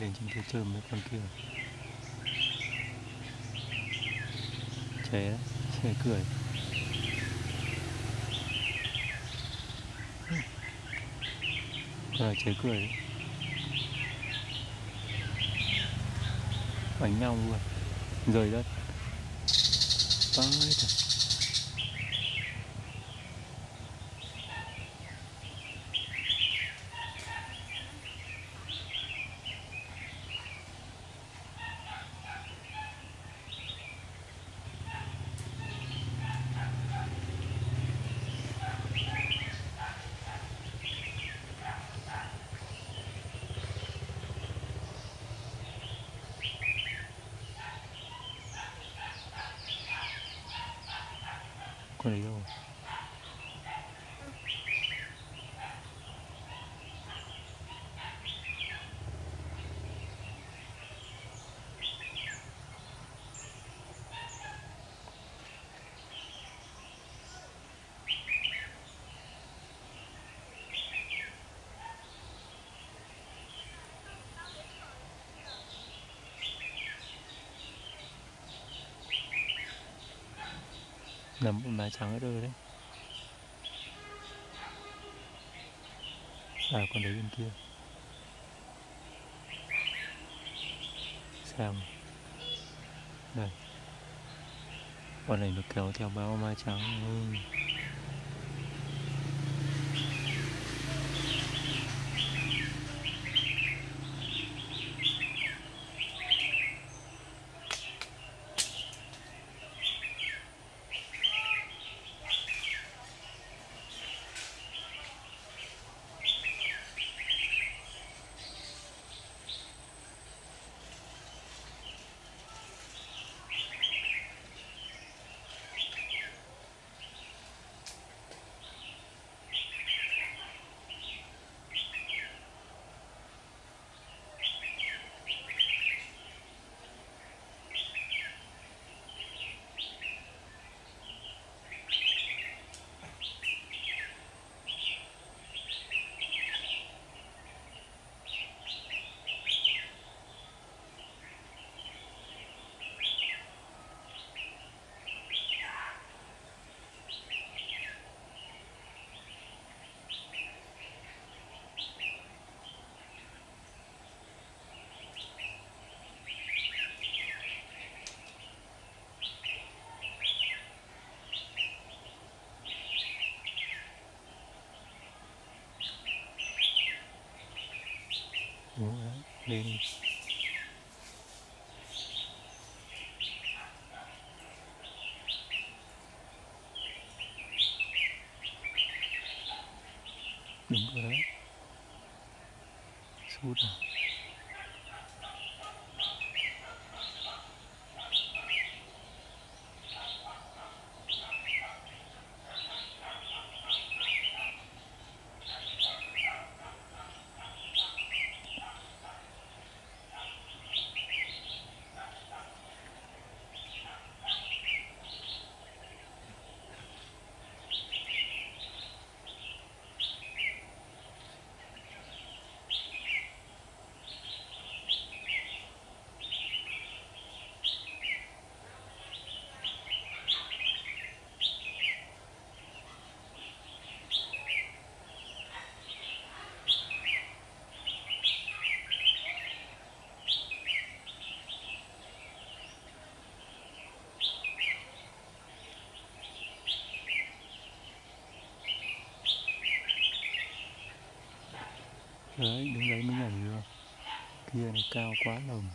lên trên kia chơi mấy con kia. Trẻ đấy trẻ cười. Con là trẻ cười đấy. Bánh nhau luôn. Rời đất. Vãi thật. Con đấy đâu nằm con má trắng ở đâu đấy. À con đấy bên kia. Xem. Đây. Con này nó kéo theo bao mai trắng. Ừ. rồi đấy. lên đúng rồi đấy đứng đấy mới nhảy được. Kia này cao quá lồng